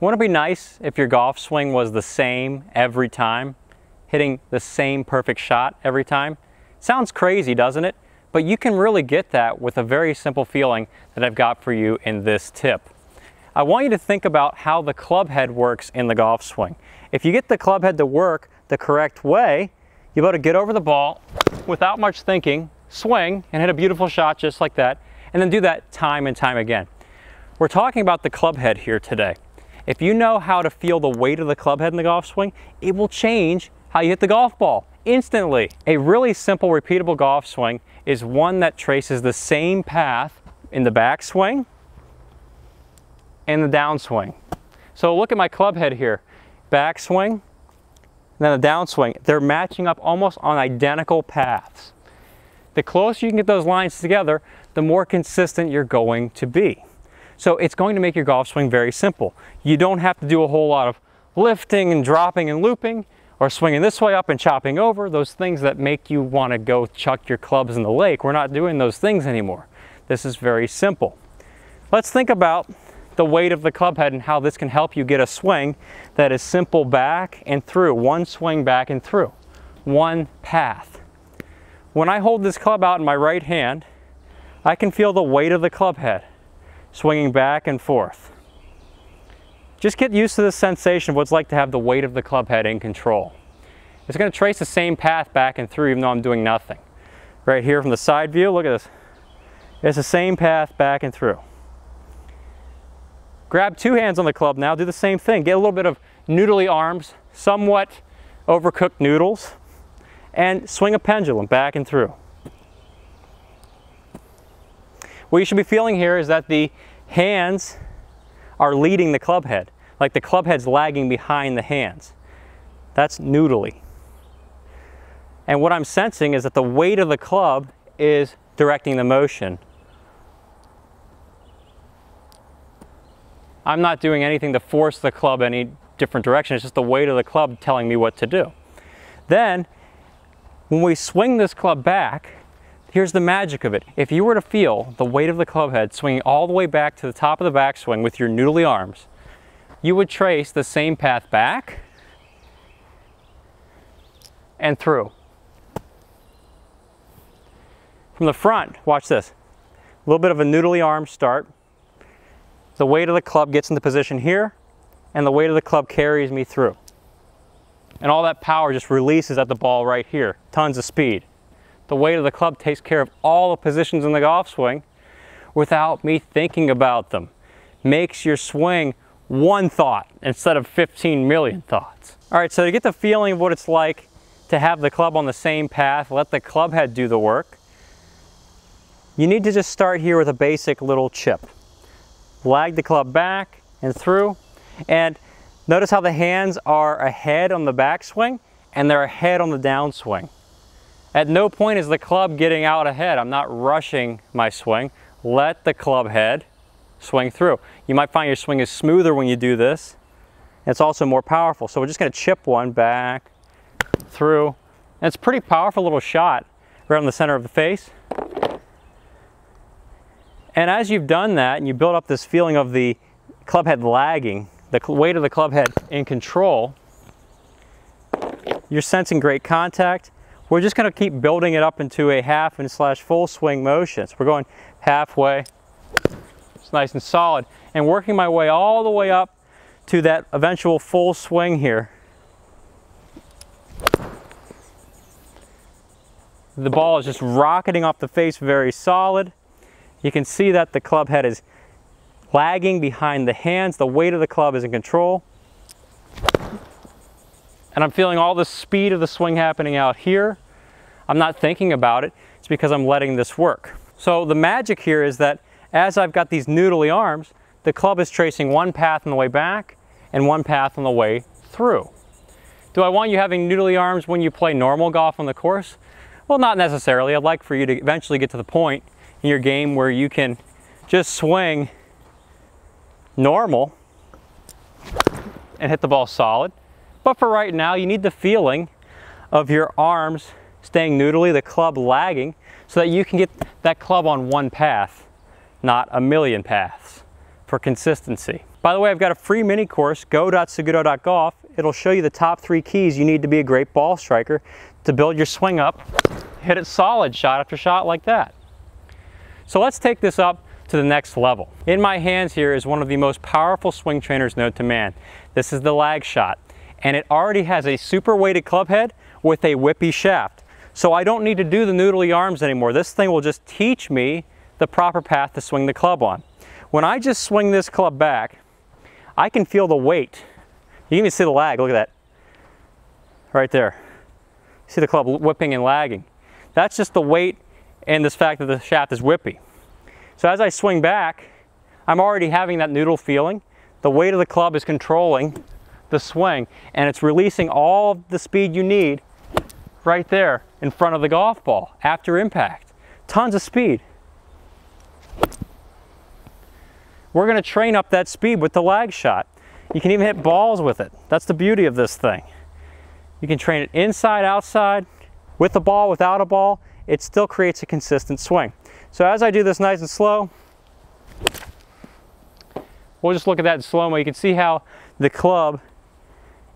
Wouldn't it be nice if your golf swing was the same every time, hitting the same perfect shot every time? Sounds crazy, doesn't it? But you can really get that with a very simple feeling that I've got for you in this tip. I want you to think about how the club head works in the golf swing. If you get the club head to work the correct way, you'll be able to get over the ball without much thinking, swing, and hit a beautiful shot just like that, and then do that time and time again. We're talking about the club head here today. If you know how to feel the weight of the club head in the golf swing, it will change how you hit the golf ball instantly. A really simple, repeatable golf swing is one that traces the same path in the backswing and the downswing. So look at my club head here. Backswing, then the downswing. They're matching up almost on identical paths. The closer you can get those lines together, the more consistent you're going to be. So it's going to make your golf swing very simple. You don't have to do a whole lot of lifting and dropping and looping or swinging this way up and chopping over, those things that make you want to go chuck your clubs in the lake. We're not doing those things anymore. This is very simple. Let's think about the weight of the club head and how this can help you get a swing that is simple back and through, one swing back and through, one path. When I hold this club out in my right hand, I can feel the weight of the club head swinging back and forth. Just get used to the sensation of what it's like to have the weight of the club head in control. It's going to trace the same path back and through even though I'm doing nothing. Right here from the side view, look at this. It's the same path back and through. Grab two hands on the club now, do the same thing. Get a little bit of noodly arms, somewhat overcooked noodles, and swing a pendulum back and through. What you should be feeling here is that the hands are leading the club head, like the club head's lagging behind the hands. That's noodly. And what I'm sensing is that the weight of the club is directing the motion. I'm not doing anything to force the club any different direction. It's just the weight of the club telling me what to do. Then, when we swing this club back, here's the magic of it. If you were to feel the weight of the club head swinging all the way back to the top of the backswing with your noodly arms, you would trace the same path back and through. From the front, watch this. A little bit of a noodly arm start. The weight of the club gets into position here, and the weight of the club carries me through. And all that power just releases at the ball right here. Tons of speed the weight of the club takes care of all the positions in the golf swing without me thinking about them. Makes your swing one thought instead of 15 million thoughts. All right, so to get the feeling of what it's like to have the club on the same path, let the club head do the work, you need to just start here with a basic little chip. Lag the club back and through, and notice how the hands are ahead on the backswing and they're ahead on the downswing. At no point is the club getting out ahead. I'm not rushing my swing. Let the club head swing through. You might find your swing is smoother when you do this. It's also more powerful. So we're just gonna chip one back, through. And it's a pretty powerful little shot right on the center of the face. And as you've done that and you build up this feeling of the club head lagging, the weight of the club head in control, you're sensing great contact we're just gonna keep building it up into a half and slash full swing motion. So we're going halfway, it's nice and solid, and working my way all the way up to that eventual full swing here. The ball is just rocketing off the face very solid. You can see that the club head is lagging behind the hands. The weight of the club is in control and I'm feeling all the speed of the swing happening out here. I'm not thinking about it. It's because I'm letting this work. So the magic here is that as I've got these noodly arms, the club is tracing one path on the way back and one path on the way through. Do I want you having noodly arms when you play normal golf on the course? Well, not necessarily. I'd like for you to eventually get to the point in your game where you can just swing normal and hit the ball solid. But for right now, you need the feeling of your arms staying noodly, the club lagging, so that you can get that club on one path, not a million paths for consistency. By the way, I've got a free mini course, go.saguto.golf. It'll show you the top three keys you need to be a great ball striker to build your swing up, hit it solid shot after shot like that. So let's take this up to the next level. In my hands here is one of the most powerful swing trainers known to man. This is the LagShot, and it already has a super weighted club head with a whippy shaft. So I don't need to do the noodly arms anymore. This thing will just teach me the proper path to swing the club on. When I just swing this club back, I can feel the weight. You can even see the lag, look at that. Right there. See the club whipping and lagging. That's just the weight and this fact that the shaft is whippy. So as I swing back, I'm already having that noodle feeling. The weight of the club is controlling the swing and it's releasing all the speed you need right there in front of the golf ball after impact. Tons of speed. We're gonna train up that speed with the LagShot. You can even hit balls with it. That's the beauty of this thing. You can train it inside, outside, with a ball, without a ball. It still creates a consistent swing. So as I do this nice and slow, we'll just look at that in slow-mo. You can see how the club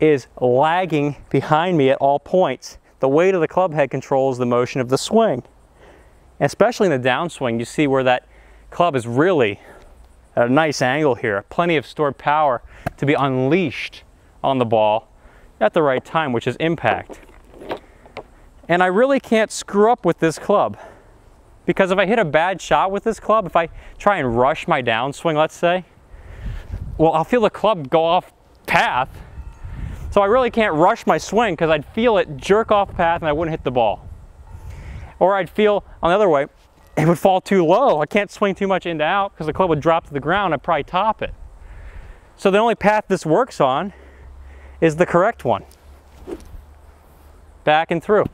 is lagging behind me at all points. The weight of the club head controls the motion of the swing. especially in the downswing, you see where that club is really at a nice angle here. Plenty of stored power to be unleashed on the ball at the right time, which is impact. And I really can't screw up with this club. Because if I hit a bad shot with this club, if I try and rush my downswing, let's say, well, I'll feel the club go off path. So I really can't rush my swing because I'd feel it jerk off path and I wouldn't hit the ball. Or I'd feel, on the other way, it would fall too low. I can't swing too much into out because the club would drop to the ground. I'd probably top it. So the only path this works on is the correct one. Back and through.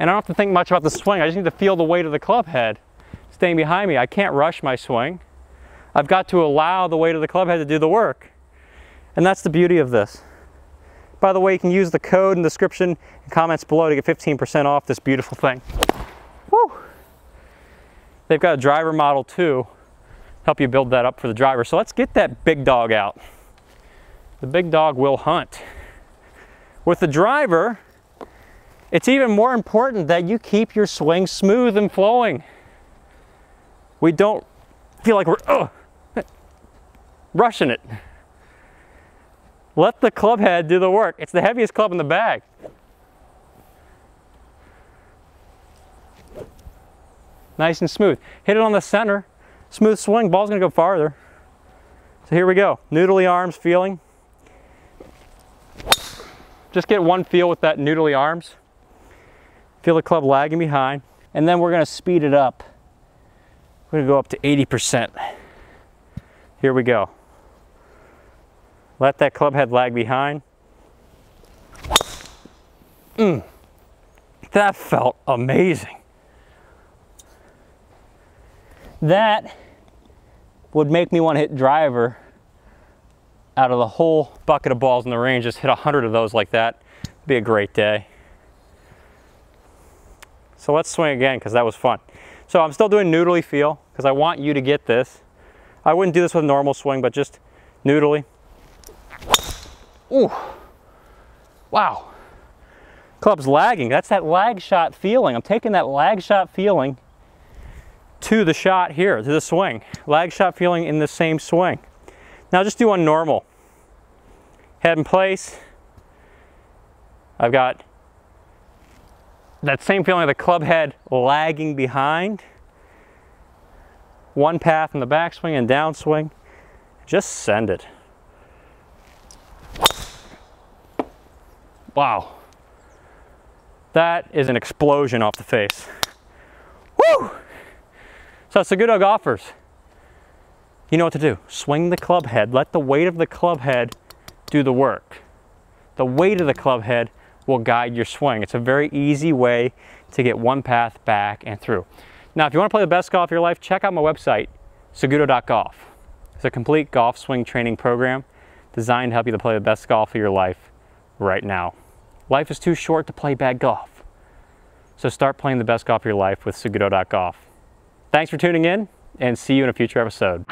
And I don't have to think much about the swing. I just need to feel the weight of the club head staying behind me. I can't rush my swing. I've got to allow the weight of the club head to do the work. And that's the beauty of this. By the way, you can use the code and description and comments below to get 15% off this beautiful thing. Woo! They've got a driver model too. Help you build that up for the driver. So let's get that big dog out. The big dog will hunt. With the driver, it's even more important that you keep your swing smooth and flowing. We don't feel like we're rushing it. Let the club head do the work. It's the heaviest club in the bag. Nice and smooth. Hit it on the center. Smooth swing, ball's gonna go farther. So here we go. Noodly arms feeling. Just get one feel with that noodly arms. Feel the club lagging behind. And then we're gonna speed it up. We're gonna go up to 80%. Here we go. Let that club head lag behind. Mm. That felt amazing. That would make me want to hit driver out of the whole bucket of balls in the range. Just hit a hundred of those like that. Be a great day. So let's swing again because that was fun. So I'm still doing noodly feel because I want you to get this. I wouldn't do this with normal swing, but just noodly. Ooh, wow. Club's lagging. That's that lag shot feeling. I'm taking that lag shot feeling to the shot here, to the swing. Lag shot feeling in the same swing. Now just do one normal. Head in place. I've got that same feeling of the club head lagging behind. One path in the backswing and downswing. Just send it. Wow. That is an explosion off the face. Woo! So Saguto golfers, you know what to do. Swing the club head. Let the weight of the club head do the work. The weight of the club head will guide your swing. It's a very easy way to get one path back and through. Now, if you want to play the best golf of your life, check out my website, saguto.golf. It's a complete golf swing training program designed to help you to play the best golf of your life right now. Life is too short to play bad golf. So start playing the best golf of your life with saguto.golf. Thanks for tuning in and see you in a future episode.